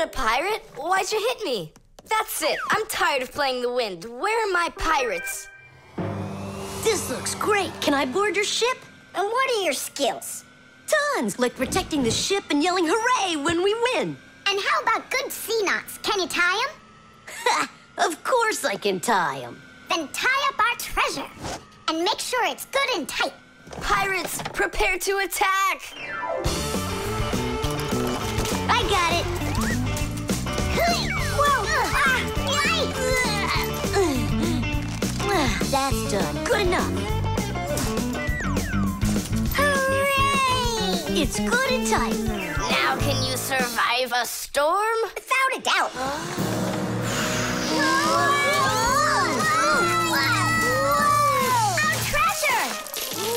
not a pirate. Why'd you hit me? That's it. I'm tired of playing the wind. Where are my pirates? This looks great. Can I board your ship? And what are your skills? Tons, like protecting the ship and yelling hooray when we win. And how about good sea knots? Can you tie them? of course I can tie them. Then tie up our treasure. And make sure it's good and tight. Pirates, prepare to attack! That's done. Good enough. Hooray! It's good and tight. Now can you survive a storm? Without a doubt. Our treasure!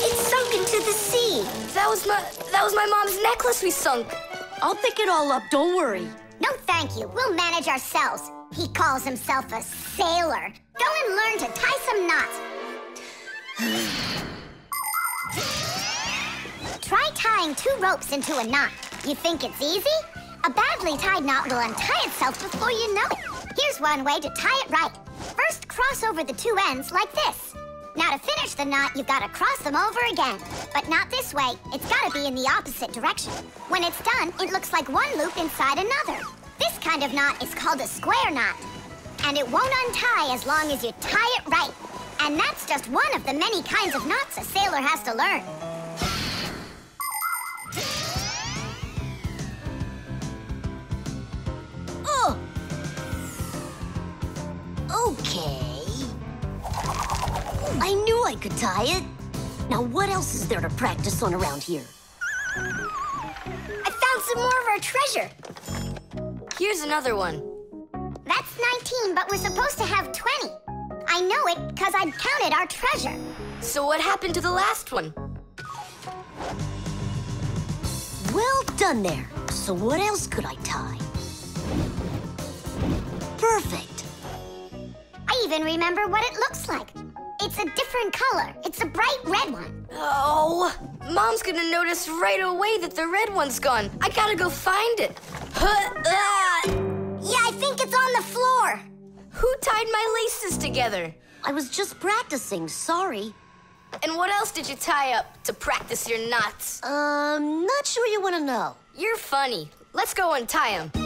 It's sunk into the sea. That was my that was my mom's necklace we sunk. I'll pick it all up, don't worry. No, thank you. We'll manage ourselves. He calls himself a sailor. Go and learn to tie some knots. Try tying two ropes into a knot. You think it's easy? A badly tied knot will untie itself before you know it. Here's one way to tie it right. First, cross over the two ends like this. Now, to finish the knot, you've got to cross them over again. But not this way. It's got to be in the opposite direction. When it's done, it looks like one loop inside another. This kind of knot is called a square knot. And it won't untie as long as you tie it right. And that's just one of the many kinds of knots a sailor has to learn. Oh. Okay. I knew I could tie it. Now, what else is there to practice on around here? I found some more of our treasure. Here's another one. That's 19, but we're supposed to have 20. I know it because I counted our treasure. So what happened to the last one? Well done there. So what else could I tie? Perfect. I even remember what it looks like. It's a different color. It's a bright red one. Oh, Mom's gonna notice right away that the red one's gone. I gotta go find it. Ah. Yeah, I think it's on the floor. Who tied my laces together? I was just practicing, sorry. And what else did you tie up to practice your knots? Um, not sure you want to know. You're funny. Let's go untie them.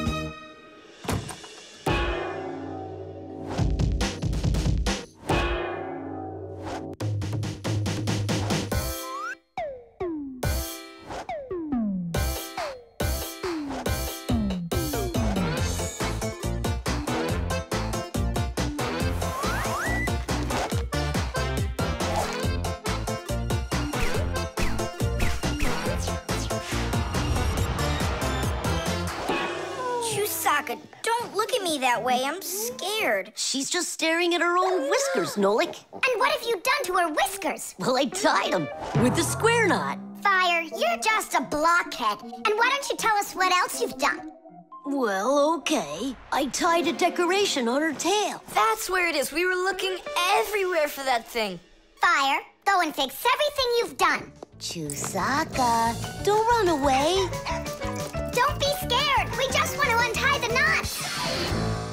Way. I'm scared. She's just staring at her own whiskers, Nolik. And what have you done to her whiskers? Well, I tied them with the square knot. Fire, you're just a blockhead. And why don't you tell us what else you've done? Well, okay. I tied a decoration on her tail. That's where it is. We were looking everywhere for that thing. Fire, go and fix everything you've done. Chusaka, don't run away. Don't be scared. We just want to untie the knots.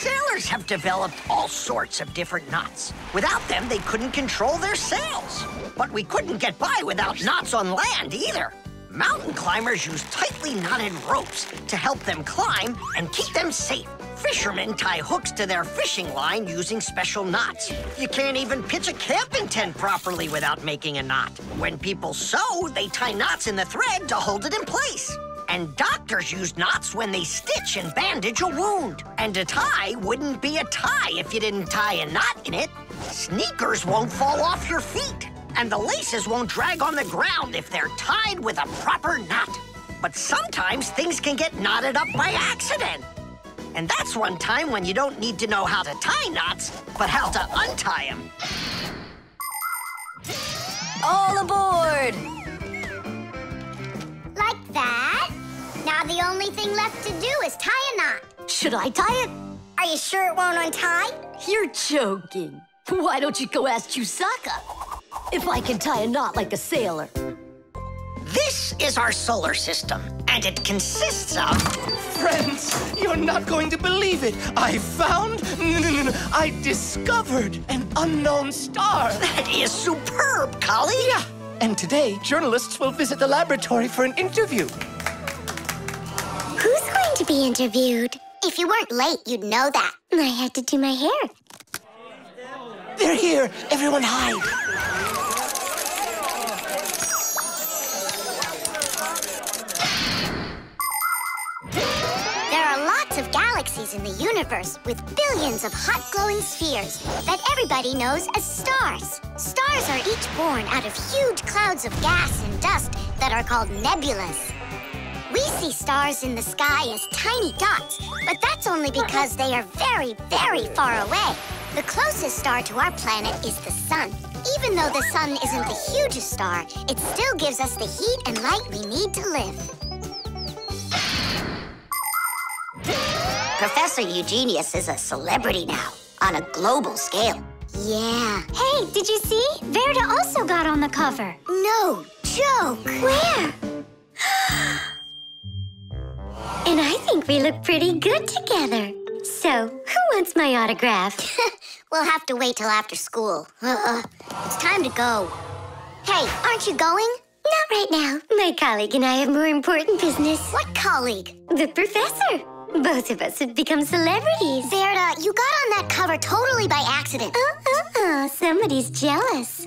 Sailors have developed all sorts of different knots. Without them, they couldn't control their sails. But we couldn't get by without knots on land either. Mountain climbers use tightly knotted ropes to help them climb and keep them safe. Fishermen tie hooks to their fishing line using special knots. You can't even pitch a camping tent properly without making a knot. When people sew, they tie knots in the thread to hold it in place. And doctors use knots when they stitch and bandage a wound. And a tie wouldn't be a tie if you didn't tie a knot in it. Sneakers won't fall off your feet. And the laces won't drag on the ground if they're tied with a proper knot. But sometimes things can get knotted up by accident. And that's one time when you don't need to know how to tie knots, but how to untie them. All aboard! Like that. Now the only thing left to do is tie a knot. Should I tie it? Are you sure it won't untie? You're joking. Why don't you go ask Chusaka? If I can tie a knot like a sailor. This is our solar system, And it consists of... Friends, you're not going to believe it. I found, I discovered an unknown star. That is superb, Collie. Yeah, and today journalists will visit the laboratory for an interview. Who's going to be interviewed? If you weren't late, you'd know that. I had to do my hair. They're here. Everyone hide. There are lots of galaxies in the universe with billions of hot glowing spheres that everybody knows as stars. Stars are each born out of huge clouds of gas and dust that are called nebulas. We see stars in the sky as tiny dots, but that's only because they are very, very far away. The closest star to our planet is the sun. Even though the sun isn't the hugest star, it still gives us the heat and light we need to live. Professor Eugenius is a celebrity now, on a global scale. Yeah. Hey, did you see? Verda also got on the cover. No joke. Where? and I think we look pretty good together. So, who wants my autograph? we'll have to wait till after school. Uh, it's time to go. Hey, aren't you going? Not right now. My colleague and I have more important business. What colleague? The professor. Both of us have become celebrities. Verda, you got on that cover totally by accident. Uh-uh, somebody's jealous.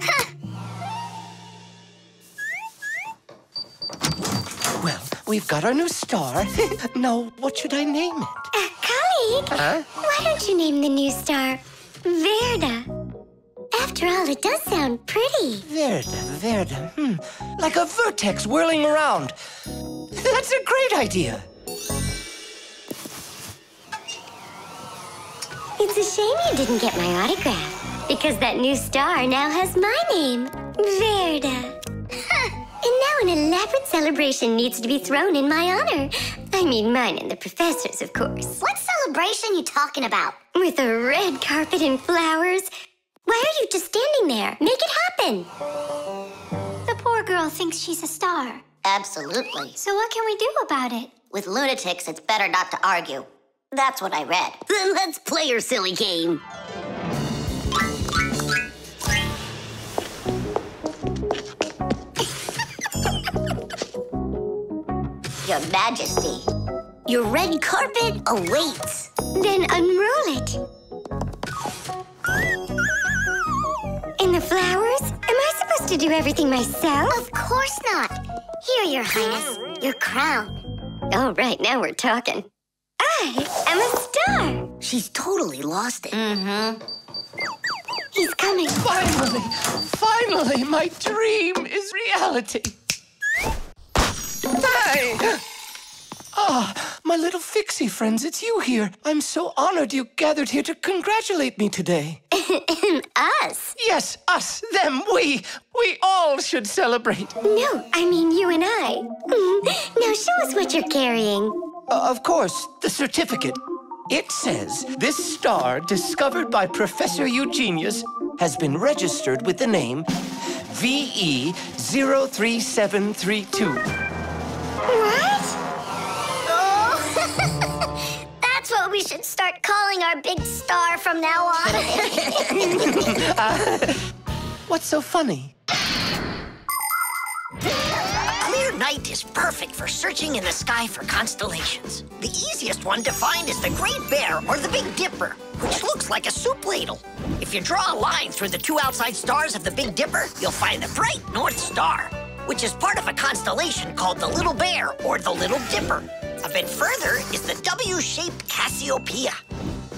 We've got our new star. now, what should I name it? Uh, colleague, Huh? why don't you name the new star Verda? After all, it does sound pretty. Verda, Verda. Hmm. Like a vertex whirling around. That's a great idea. It's a shame you didn't get my autograph, because that new star now has my name, Verda. And now an elaborate celebration needs to be thrown in my honor. I mean, mine and the professor's, of course. What celebration you talking about? With a red carpet and flowers. Why are you just standing there? Make it happen. The poor girl thinks she's a star. Absolutely. So what can we do about it? With lunatics, it's better not to argue. That's what I read. Then let's play your silly game. Your Majesty, your red carpet awaits. Then unroll it. And the flowers? Am I supposed to do everything myself? Of course not. Here, Your Highness, your crown. Oh, right, now we're talking. I am a star. She's totally lost it. Mm-hmm. He's coming. Finally, finally, my dream is reality. Hey! Ah, my little fixie friends, it's you here. I'm so honored you gathered here to congratulate me today. Us? Yes, us, them, we, we all should celebrate. No, I mean you and I. now show us what you're carrying. Uh, of course, the certificate. It says this star, discovered by Professor Eugenius, has been registered with the name VE 03732. What? Oh, that's what we should start calling our big star from now on. Uh, what's so funny? A clear night is perfect for searching in the sky for constellations. The easiest one to find is the Great Bear or the Big Dipper, which looks like a soup ladle. If you draw a line through the two outside stars of the Big Dipper, you'll find the bright North Star, which is part of a constellation called the Little Bear or the Little Dipper. A bit further is the W-shaped Cassiopeia.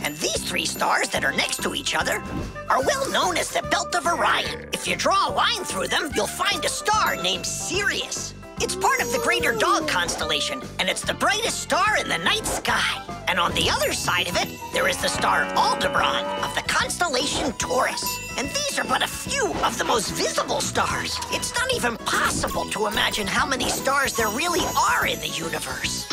And these three stars that are next to each other are well known as the Belt of Orion. If you draw a line through them, you'll find a star named Sirius. It's part of the Greater Dog constellation, and it's the brightest star in the night sky. And on the other side of it, there is the star Aldebaran of the constellation Taurus. And these are but a few of the most visible stars. It's not even possible to imagine how many stars there really are in the universe.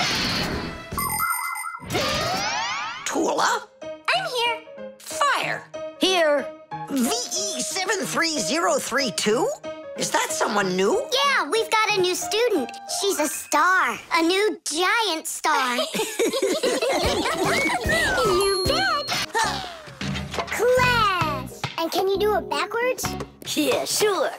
Tula? I'm here. Fire. Here. VE 73032? Is that someone new? Yeah, we've got a new student. She's a star. A new giant star. And can you do it backwards? Yeah, sure.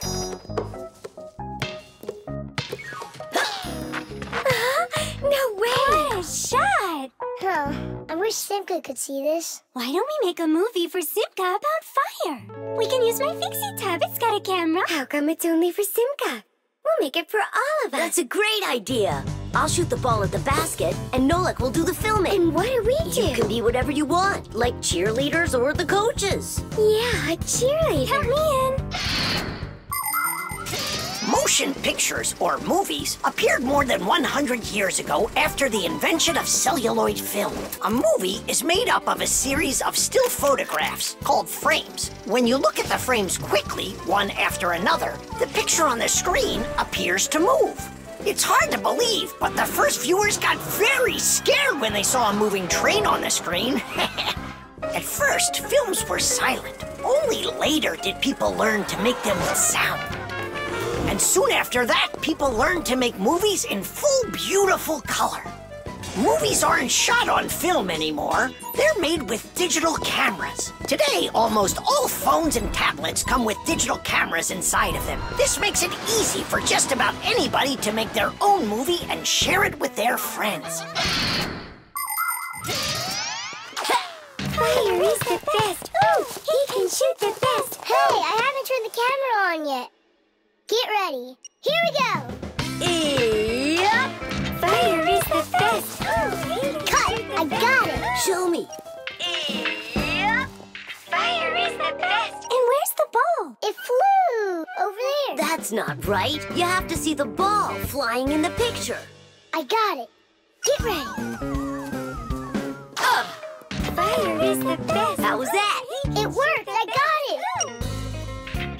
No way! What a shot! Huh. I wish Simka could see this. Why don't we make a movie for Simka about fire? We can use my Fixie tub. It's got a camera. How come it's only for Simka? We'll make it for all of us. That's a great idea. I'll shoot the ball at the basket, and Nolik will do the filming. And what do we do? You can be whatever you want, like cheerleaders or the coaches. Yeah, a cheerleader. Count me in. Motion pictures, or movies, appeared more than 100 years ago after the invention of celluloid film. A movie is made up of a series of still photographs called frames. When you look at the frames quickly, one after another, the picture on the screen appears to move. It's hard to believe, but the first viewers got very scared when they saw a moving train on the screen. At first, films were silent. Only later did people learn to make them with sound. And soon after that, people learned to make movies in full, beautiful color. Movies aren't shot on film anymore. They're made with digital cameras. Today, almost all phones and tablets come with digital cameras inside of them. This makes it easy for just about anybody to make their own movie and share it with their friends. Fire is the best. Ooh, he can shoot the best. Hey, I haven't turned the camera on yet. Get ready. Here we go. Yep. I got it. Show me. Fire is the best. And where's the ball? It flew over there. That's not right. You have to see the ball flying in the picture. I got it. Get ready. Fire is the best. How was that? It worked. I got it.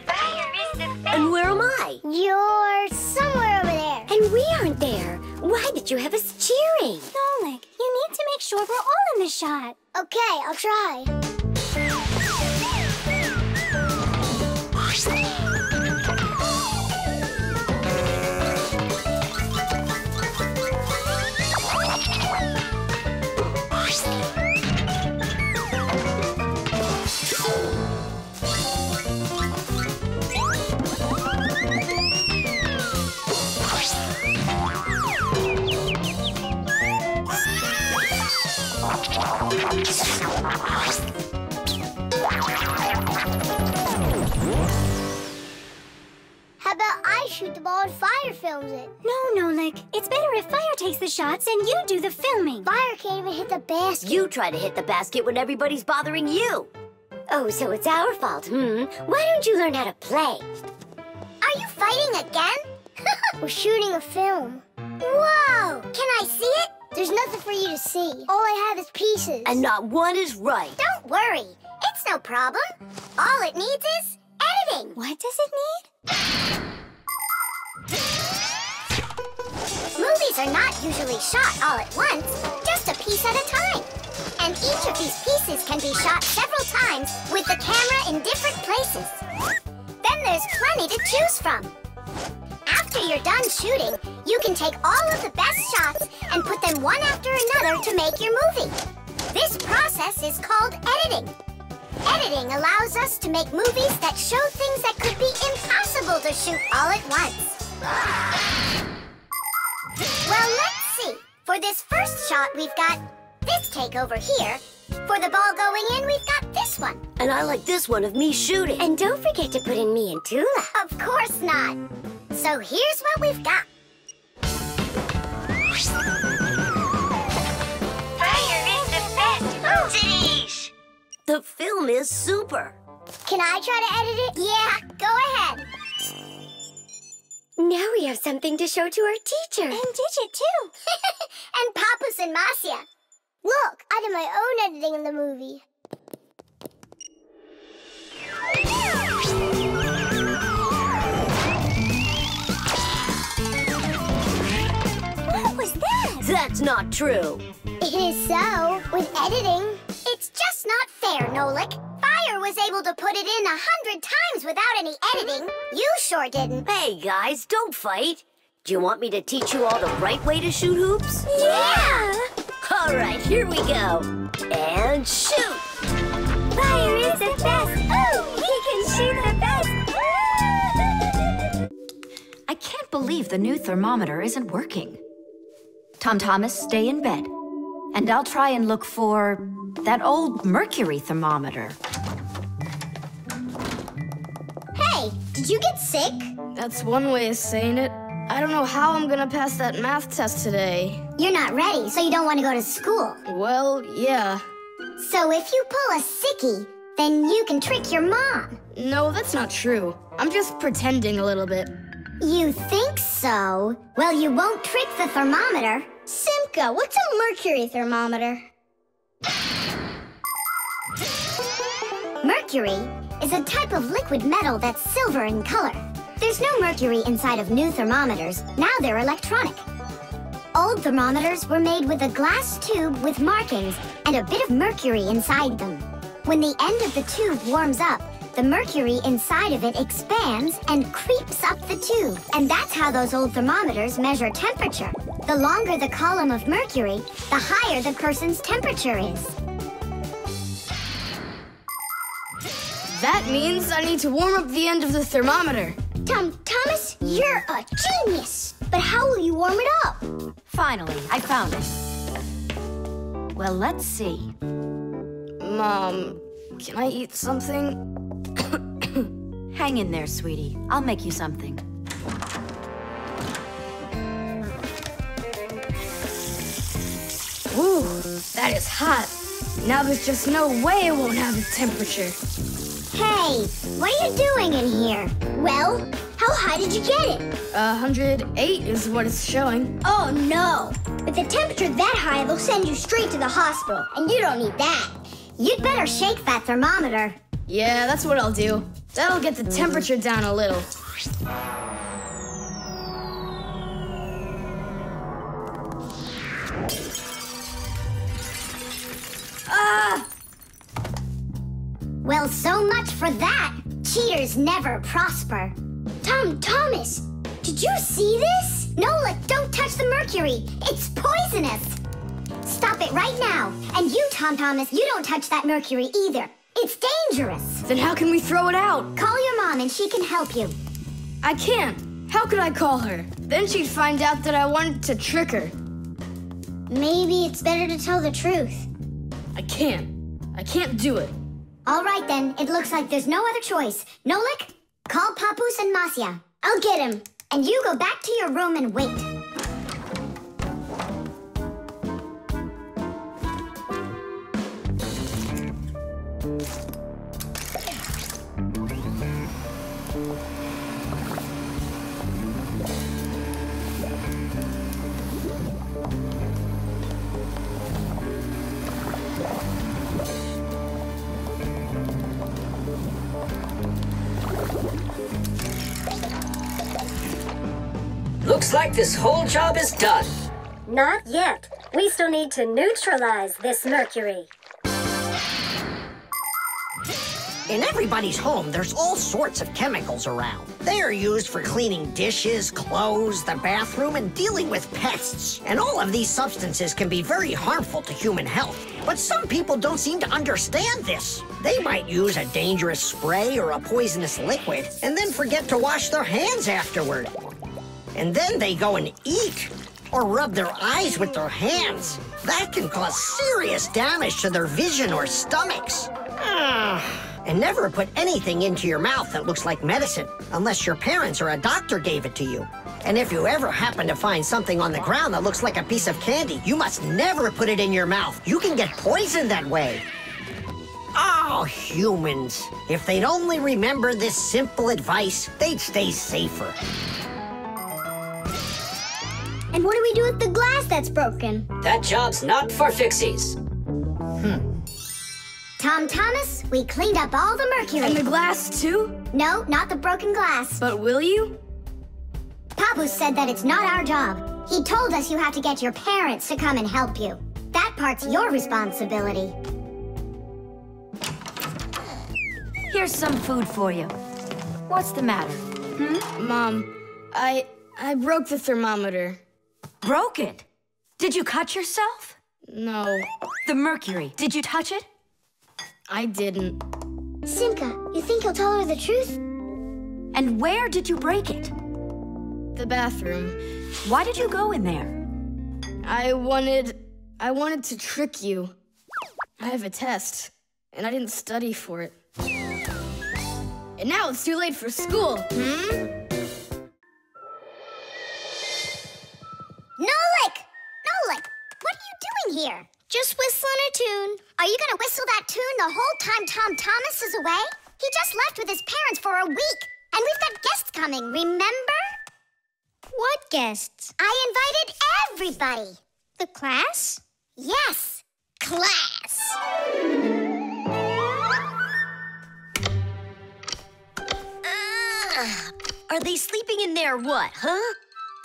Fire is the best. And where am I? You're somewhere over there. And we aren't there. Why did you have us cheering? Nolik, you need to make sure we're all in the shot. Okay, I'll try. Films it? No, Nolik. It's better if Fire takes the shots and you do the filming. Fire can't even hit the basket. You try to hit the basket when everybody's bothering you. Oh, so it's our fault, hmm? Why don't you learn how to play? Are you fighting again? We're shooting a film. Whoa! Can I see it? There's nothing for you to see. All I have is pieces. And not one is right. Don't worry. It's no problem. All it needs is editing. What does it need? Are not usually shot all at once, just a piece at a time. And each of these pieces can be shot several times with the camera in different places. Then there's plenty to choose from. After you're done shooting, you can take all of the best shots and put them one after another to make your movie. This process is called editing. Editing allows us to make movies that show things that could be impossible to shoot all at once. Well, let's see. For this first shot, we've got this take over here. For the ball going in, we've got this one. And I like this one of me shooting. And don't forget to put in me and Tula. Of course not. So here's what we've got. Fire is the best. The film is super. Can I try to edit it? Yeah, go ahead. Now we have something to show to our teacher. And Digit, too. and Papus and Masya. Look, I did my own editing in the movie. What was that? That's not true. It is so. With editing, it's just not fair, Nolik. Fire Fire was able to put it in a hundred times without any editing. You sure didn't. Hey, guys, don't fight. Do you want me to teach you all the right way to shoot hoops? Yeah! All right, here we go. And shoot! Fire is the best! Oh, he can shoot the best! I can't believe the new thermometer isn't working. Tom Thomas, stay in bed. And I'll try and look for that old mercury thermometer. Did you get sick? That's one way of saying it. I don't know how I'm gonna pass that math test today. You're not ready, so you don't want to go to school. Well, yeah. So if you pull a sickie, then you can trick your mom. No, that's not true. I'm just pretending a little bit. You think so? Well, you won't trick the thermometer. Simka, what's a mercury thermometer? Mercury is a type of liquid metal that's silver in color. There's no mercury inside of new thermometers. Now they're electronic. Old thermometers were made with a glass tube with markings and a bit of mercury inside them. When the end of the tube warms up, the mercury inside of it expands and creeps up the tube. And that's how those old thermometers measure temperature. The longer the column of mercury, the higher the person's temperature is. That means I need to warm up the end of the thermometer. Tom Thomas, you're a genius. But how will you warm it up? Finally, I found it. Well, let's see. Mom, can I eat something? Hang in there, sweetie. I'll make you something. Ooh, that is hot. Now there's just no way it won't have a temperature. Hey, what are you doing in here? Well, how high did you get it? Uh, 108 is what it's showing. Oh no! With a temperature that high, they'll send you straight to the hospital, and you don't need that. You'd better shake that thermometer. Yeah, that's what I'll do. That'll get the temperature down a little. Ah! Well, so much for that. Cheaters never prosper. Tom Thomas, did you see this? Nola, don't touch the mercury. It's poisonous. Stop it right now. And you, Tom Thomas, you don't touch that mercury either. It's dangerous. Then how can we throw it out? Call your mom and she can help you. I can't. How could I call her? Then she'd find out that I wanted to trick her. Maybe it's better to tell the truth. I can't. I can't do it. All right then, it looks like there's no other choice. Nolik, call Papus and Masya. I'll get him. And you go back to your room and wait. Looks like this whole job is done. Not yet. We still need to neutralize this mercury. In everybody's home, there's all sorts of chemicals around. They are used for cleaning dishes, clothes, the bathroom, and dealing with pests. And all of these substances can be very harmful to human health. But some people don't seem to understand this. They might use a dangerous spray or a poisonous liquid and then forget to wash their hands afterward. And then they go and eat or rub their eyes with their hands. That can cause serious damage to their vision or stomachs. Ah. And never put anything into your mouth that looks like medicine, unless your parents or a doctor gave it to you. And if you ever happen to find something on the ground that looks like a piece of candy, you must never put it in your mouth. You can get poisoned that way. Oh, humans. If they'd only remember this simple advice, they'd stay safer. And what do we do with the glass that's broken? That job's not for fixies. Hmm. Tom Thomas, we cleaned up all the mercury. And the glass, too? No, not the broken glass. But will you? Papus said that it's not our job. He told us you have to get your parents to come and help you. That part's your responsibility. Here's some food for you. What's the matter? Hmm? Mom, I I broke the thermometer. Broke it? Did you cut yourself? No. The mercury, did you touch it? I didn't. Simka, you think he'll tell her the truth? And where did you break it? The bathroom. Why did you go in there? I wanted... I wanted to trick you. I have a test, and I didn't study for it. And now it's too late for school, hmm? Are you gonna whistle that tune the whole time Tom Thomas is away? He just left with his parents for a week, and we've got guests coming, remember? What guests? I invited everybody. The class? Yes, class. Uh, are they sleeping in there what, huh?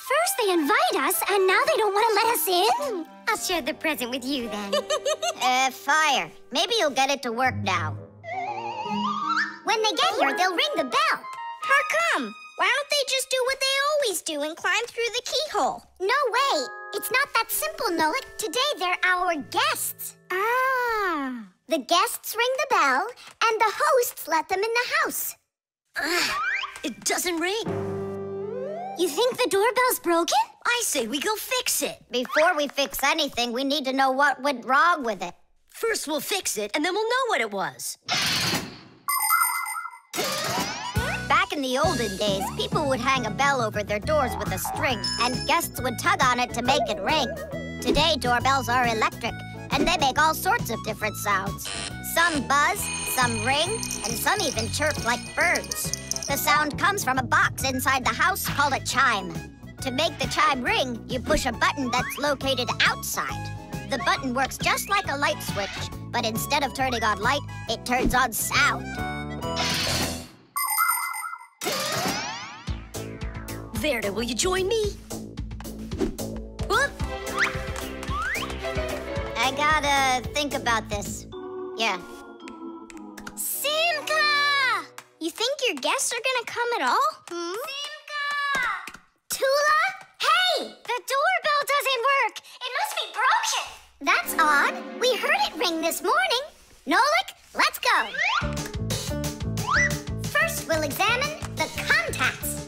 First they invite us, and now they don't want to let us in? I'll share the present with you then. uh, fire. Maybe you'll get it to work now. When they get here, they'll ring the bell. How come? Why don't they just do what they always do and climb through the keyhole? No way. It's not that simple, Nolik. Today they're our guests. Ah. The guests ring the bell, and the hosts let them in the house. Uh, it doesn't ring. You think the doorbell's broken? I say we go fix it. Before we fix anything, we need to know what went wrong with it. First we'll fix it, and then we'll know what it was. Back in the olden days, people would hang a bell over their doors with a string, and guests would tug on it to make it ring. Today, doorbells are electric, and they make all sorts of different sounds. Some buzz, some ring, and some even chirp like birds. The sound comes from a box inside the house called a chime. To make the chime ring, you push a button that's located outside. The button works just like a light switch, but instead of turning on light, it turns on sound. Verda, will you join me? Whoop! I gotta think about this. Yeah. You think your guests are gonna come at all? Hmm? Simka! Tula? Hey! The doorbell doesn't work! It must be broken! That's odd. We heard it ring this morning. Nolik, let's go. First, we'll examine the contacts.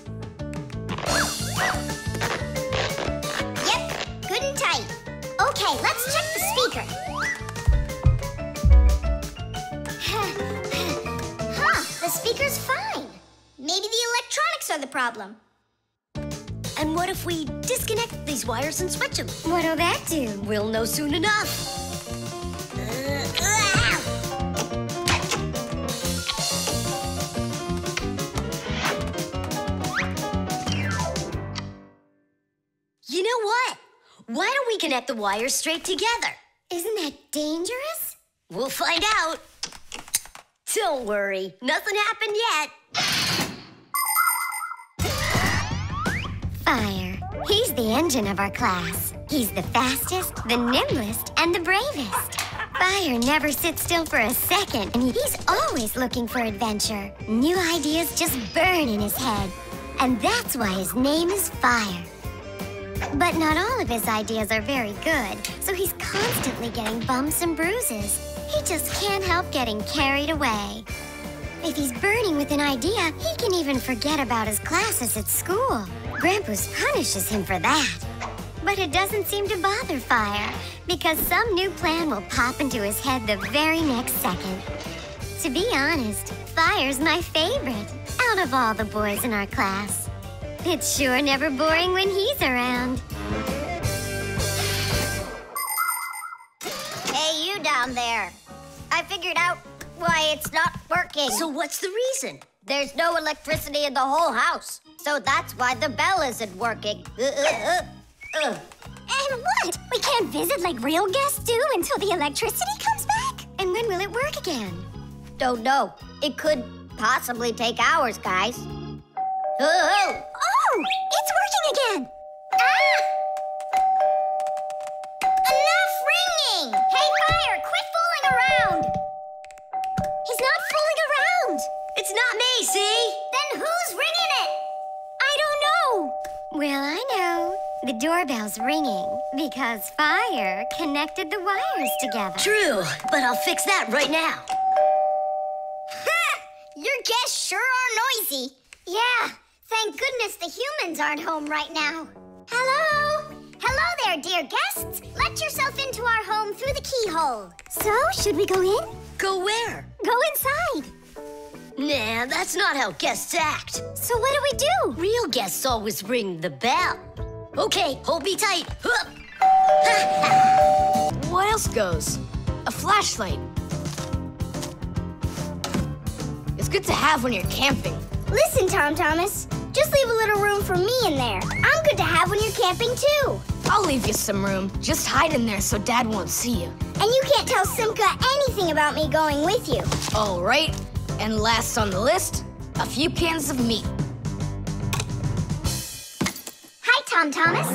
Yep, good and tight. Okay, let's check the speaker. The speaker's fine. Maybe the electronics are the problem. And what if we disconnect these wires and switch them? What'll that do? We'll know soon enough. You know what? Why don't we connect the wires straight together? Isn't that dangerous? We'll find out. Don't worry, nothing happened yet. Fire. He's the engine of our class. He's the fastest, the nimblest, and the bravest. Fire never sits still for a second, and he's always looking for adventure. New ideas just burn in his head. And that's why his name is Fire. But not all of his ideas are very good, so he's constantly getting bumps and bruises. He just can't help getting carried away. If he's burning with an idea, he can even forget about his classes at school. Grandpus punishes him for that. But it doesn't seem to bother Fire, because some new plan will pop into his head the very next second. To be honest, Fire's my favorite out of all the boys in our class. It's sure never boring when he's around. Hey, you down there. I figured out why it's not working. So what's the reason? There's no electricity in the whole house. So that's why the bell isn't working. Uh, uh, uh, and what? We can't visit like real guests do until the electricity comes back? And when will it work again? Don't know. It could possibly take hours, guys. Oh! Oh! It's working again! Ah! Enough ringing! Hey, Fire, quit fooling around! He's not fooling around! It's not me, see? Then who's ringing it? I don't know! Well, I know. The doorbell's ringing because Fire connected the wires together. True, but I'll fix that right now. Your guests sure are noisy. Yeah, thank goodness the humans aren't home right now. Hello? Hello there, dear guests. Let yourself into our home through the keyhole. So, should we go in? Go where? Go inside. Nah, that's not how guests act. So what do we do? Real guests always ring the bell. Okay, hold me tight. What else goes? A flashlight. It's good to have when you're camping. Listen, Tom Thomas. Just leave a little room for me in there. I'm good to have when you're camping, too. I'll leave you some room. Just hide in there so Dad won't see you. And you can't tell Simka anything about me going with you. All right. And last on the list, a few cans of meat. Hi, Tom Thomas.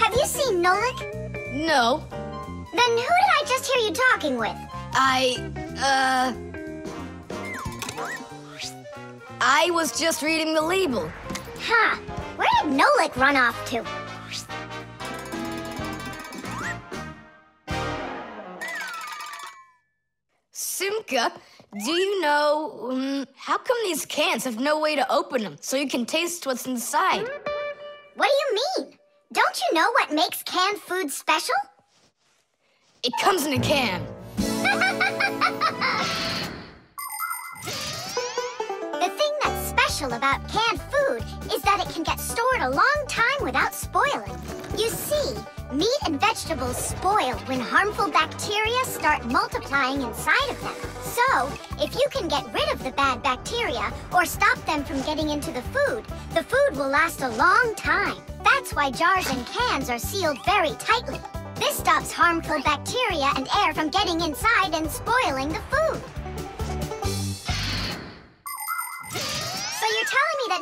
Have you seen Nolik? No. Then who did I just hear you talking with? I, uh... I was just reading the label. Huh. Where did Nolik run off to? Simka, do you know, um, how come these cans have no way to open them so you can taste what's inside? What do you mean? Don't you know what makes canned food special? It comes in a can. special about canned food is that it can get stored a long time without spoiling. You see, meat and vegetables spoil when harmful bacteria start multiplying inside of them. So, if you can get rid of the bad bacteria or stop them from getting into the food, the food will last a long time. That's why jars and cans are sealed very tightly. This stops harmful bacteria and air from getting inside and spoiling the food.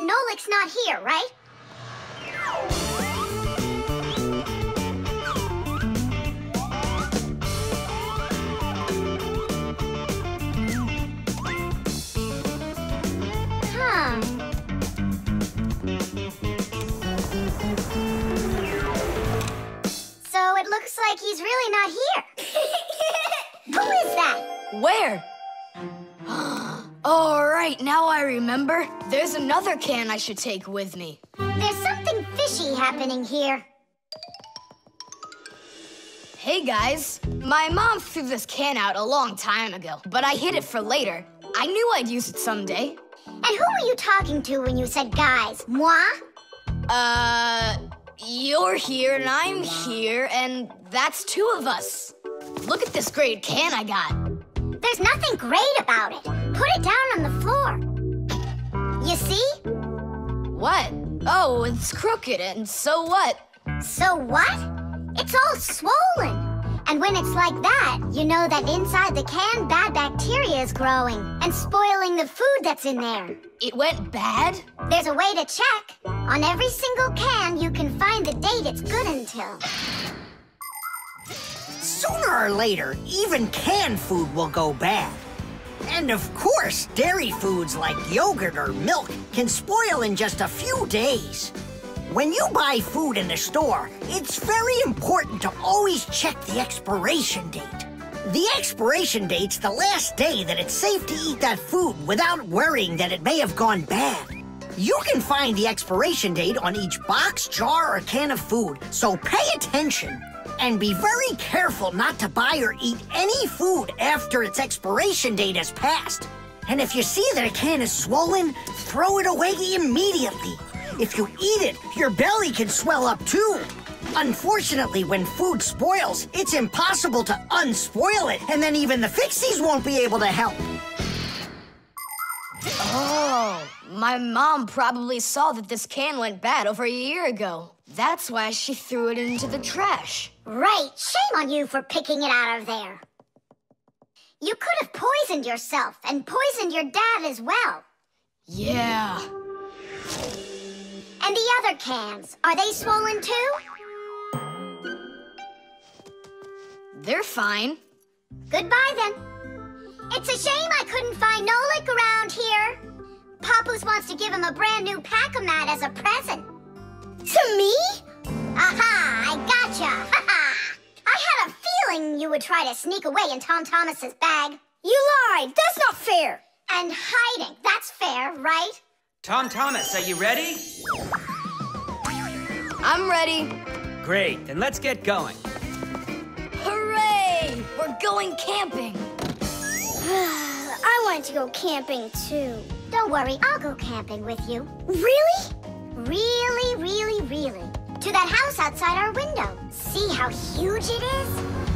Nolik's not here, right? So it looks like he's really not here. Who is that? Where? All right, now I remember. There's another can I should take with me. There's something fishy happening here. Hey guys, my mom threw this can out a long time ago, but I hid it for later. I knew I'd use it someday. And who were you talking to when you said guys? Moi? Uh, you're here and I'm here, and that's two of us. Look at this great can I got. There's nothing great about it. Put it down on the floor. You see? What? Oh, it's crooked, and so what? So what? It's all swollen. And when it's like that, you know that inside the can, bad bacteria is growing and spoiling the food that's in there. It went bad? There's a way to check. On every single can, you can find the date it's good until. Sooner or later, even canned food will go bad. And of course, dairy foods like yogurt or milk can spoil in just a few days. When you buy food in the store, it's very important to always check the expiration date. The expiration date's the last day that it's safe to eat that food without worrying that it may have gone bad. You can find the expiration date on each box, jar, or can of food, so pay attention. And be very careful not to buy or eat any food after its expiration date has passed. And if you see that a can is swollen, throw it away immediately. If you eat it, your belly can swell up too. Unfortunately, when food spoils, it's impossible to unspoil it, and then even the fixies won't be able to help. Oh, my mom probably saw that this can went bad over a year ago. That's why she threw it into the trash. Right, shame on you for picking it out of there. You could have poisoned yourself and poisoned your dad as well. Yeah. And the other cans, are they swollen too? They're fine. Goodbye then. It's a shame I couldn't find Nolik around here. Papus wants to give him a brand new Pack-O-Mat as a present. To me? Aha! I gotcha! I had a feeling you would try to sneak away in Tom Thomas's bag. You lied! That's not fair! And hiding, that's fair, right? Tom Thomas, are you ready? I'm ready. Great, then let's get going. Hooray! We're going camping. I wanted to go camping too. Don't worry, I'll go camping with you. Really? Really, really, really. To that house outside our window. See how huge it is?